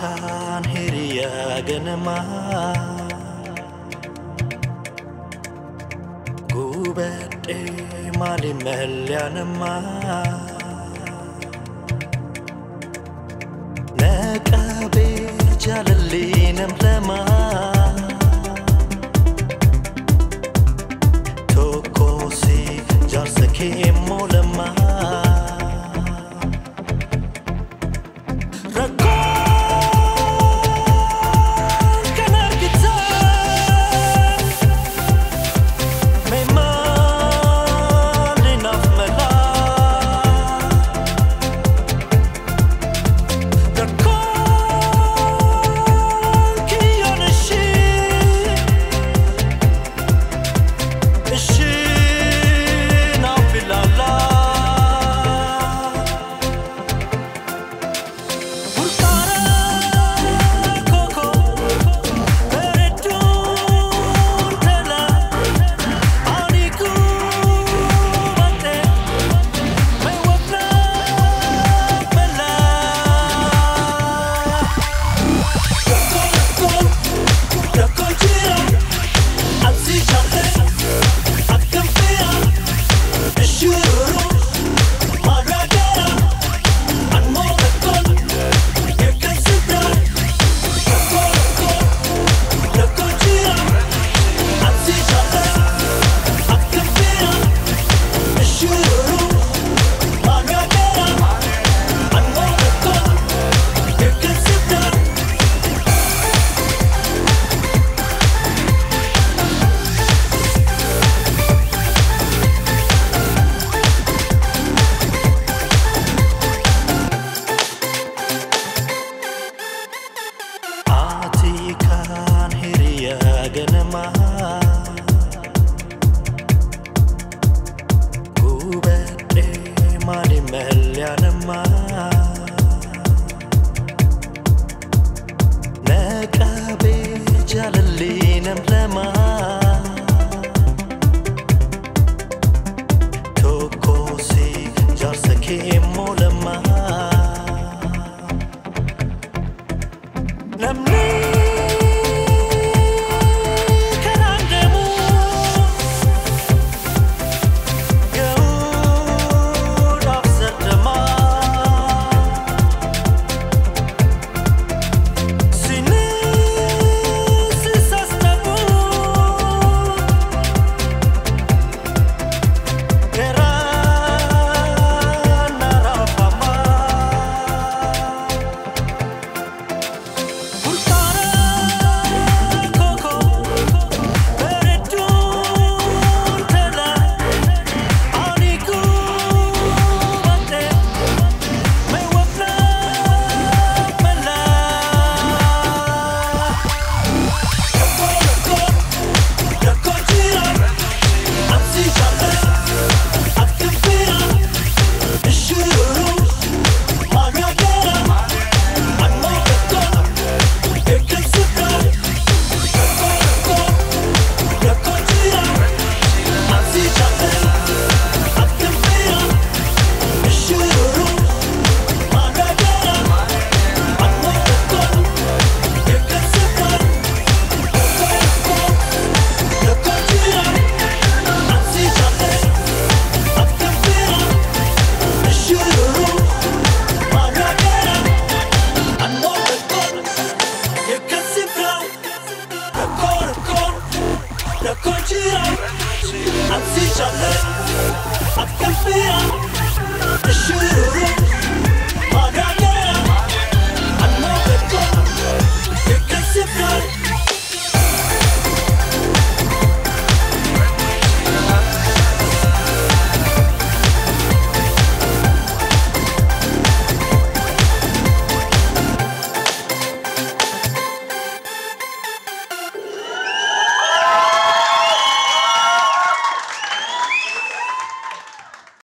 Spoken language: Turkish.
Mallikaan hiriyaa ganamaa Gubadhee maali malyaa namaa Naqabee jaalallee nam lamaa Tokko si jaarsa kee mola namely I've got